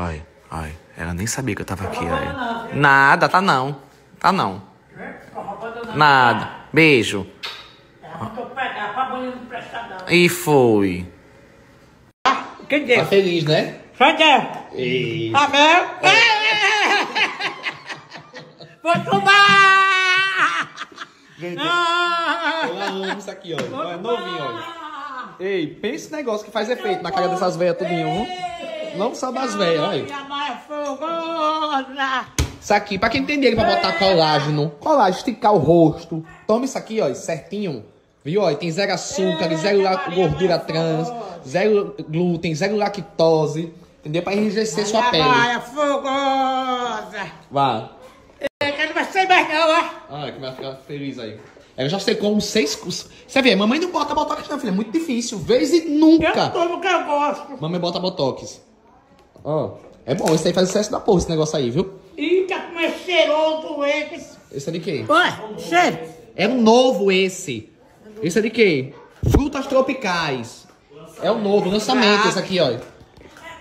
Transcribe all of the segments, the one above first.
Ai, ai, ela nem sabia que eu tava aqui. Ai. Nada, tá não. Tá não. Nada. Beijo. E foi. Quem deu? Tá feliz, né? Foi deu. E... Tá meu? Vou tomar! Gente, Ah! eu amo isso aqui, ó. Olha, novinho, olha. Ei, pensa esse negócio que faz efeito na cara dessas velhas tudinho. Não só das velhas, olha. É! Isso aqui, pra quem tem dinheiro pra botar colágeno, colágeno, esticar o rosto. Toma isso aqui, ó, certinho. Viu, ó? Tem zero açúcar, zero gordura trans, zero glúten, zero lactose. Entendeu? Pra enrijecer sua pele. é fogosa! Vá. Que não vai ser mais não, ó! Ai, que vai ficar feliz aí. Eu já sei como seis cursos. Você vê, mamãe não bota botox não, filha. É muito difícil. Vez e Eu nunca. tomo o que eu gosto! Mamãe bota botox. Ó. É bom, esse aí faz sucesso da porra, esse negócio aí, viu? Ih, tá com esse cheiroso esse! Esse é de quê? Ué, cheiro! É um novo esse. Esse é de quê? Frutas tropicais. É o novo, lançamento esse aqui, ó.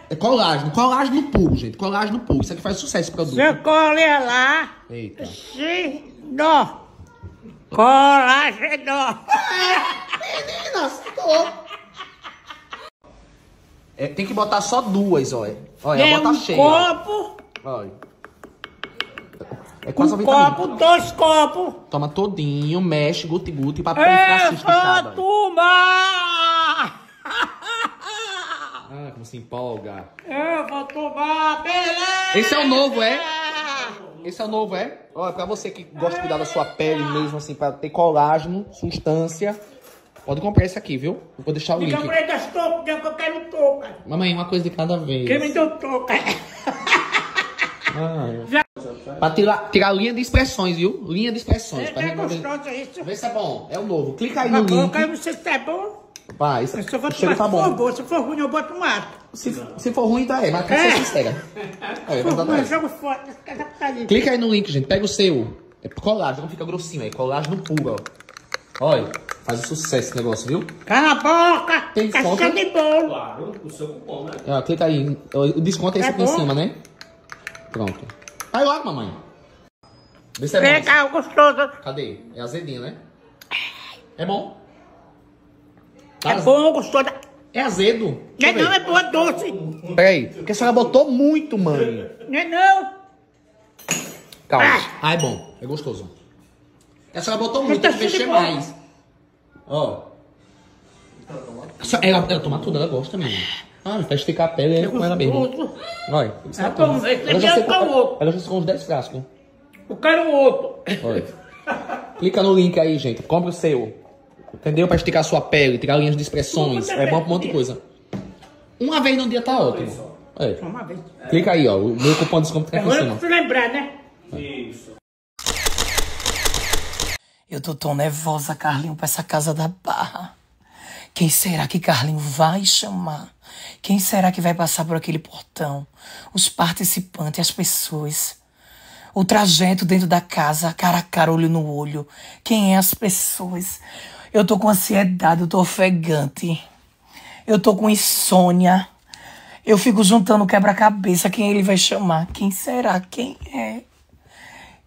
É colágeno. Colágeno puro, gente. Colágeno puro. Isso aqui faz sucesso esse produto. Você colhe lá, Eita. se dó. Colágeno. Meninas, tô. É, tem que botar só duas, ó. Olha, É bota um cheia. ó. copo, Olha. É quase um copo, dois copos. Toma todinho, mexe, guti-guti, pra pele ficar Eu tomar. Ah, como se empolga. Eu vou tomar, beleza. Esse é o novo, é? Esse é o novo, é? Olha, pra você que gosta de cuidar da sua pele mesmo, assim, pra ter colágeno, substância, pode comprar esse aqui, viu? Eu vou deixar o Me link. comprei das toucas, que eu quero touca. Mamãe, uma coisa de cada vez. Quem me deu touca? Ah, é. Pra tirar, tirar linha de expressões, viu? Linha de expressões. Pra É remover... gostoso isso. Vê se é bom. É o novo. Clica aí Uma no eu link. não sei se é bom. Vai, Se eu vou tomar, tá se for bom. bom, se for ruim, eu boto mato. Se, se for ruim, tá aí, mas tem que É. ser sincera. É, Se for ruim, eu verdade. jogo fora. Tá. Clica aí no link, gente. Pega o seu. É colágeno, não fica grossinho aí. Colágeno puro, ó. Olha, faz um sucesso esse negócio, viu? Cala a boca. Tem Caixa desconto? de bolo. Claro, o seu cupom, né? Ó, clica aí. O desconto é esse É aqui em cima, né? Pronto. Vai logo, mamãe. Vê se é bom. Gostoso. Cadê? É azedinho, né? É bom. É bom, gostoso. É azedo. Não é não, é boa doce. Peraí, porque a senhora botou muito, mãe. Não é não. Calma. Ah. Ah, é bom. É gostoso. A senhora botou muito, tá tem que mexer mais. Ó. Ela, ela toma tudo, ela gosta mesmo. Ah, pra esticar a pele é com ela mesmo. Olha. isso É ela toma. Ela já é secou- o outro. ela já secou uns 10 frascos. Eu quero outro. Olha. Clica no link aí, gente. Compre o seu. Entendeu? Pra esticar a sua pele, tirar linhas de expressões. É bom pra um monte de coisa. Uma vez no dia tá ótimo. É. Só uma vez. Clica aí, ó. O meu cupom de desconto tá aqui em Agora eu cima. preciso lembrar, né? Isso. Eu tô tão nervosa, Carlinho, pra essa casa da barra. Quem será que Carlinho vai chamar? Quem será que vai passar por aquele portão? Os participantes, as pessoas. O trajeto dentro da casa, cara a cara, olho no olho. Quem é as pessoas? Eu tô com ansiedade, eu tô ofegante. Eu tô com insônia. Eu fico juntando quebra-cabeça. Quem ele vai chamar? Quem será? Quem é?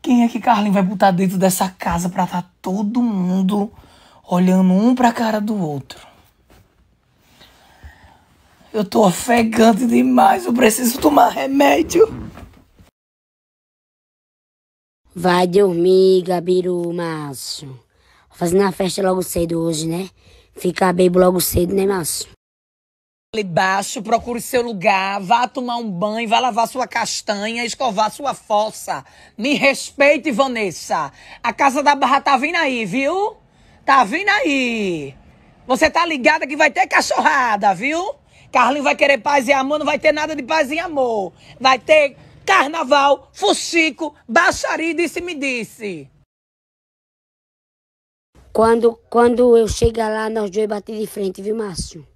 Quem é que Carlinhos vai botar dentro dessa casa pra tá todo mundo olhando um pra cara do outro? Eu tô ofegante demais, eu preciso tomar remédio. Vai dormir, Gabiru, macho. Fazendo a festa logo cedo hoje, né? Ficar bebo logo cedo, né, macho? Ali baixo, procure seu lugar, vá tomar um banho, vá lavar sua castanha, escovar sua fossa. Me respeite, Vanessa. A casa da barra tá vindo aí, viu? Tá vindo aí. Você tá ligada que vai ter cachorrada, viu? Carlinho vai querer paz e amor, não vai ter nada de paz e amor. Vai ter carnaval, fuxico, baixaria, disse-me disse. Quando, quando eu chegar lá, nós dois bater de frente, viu, macho?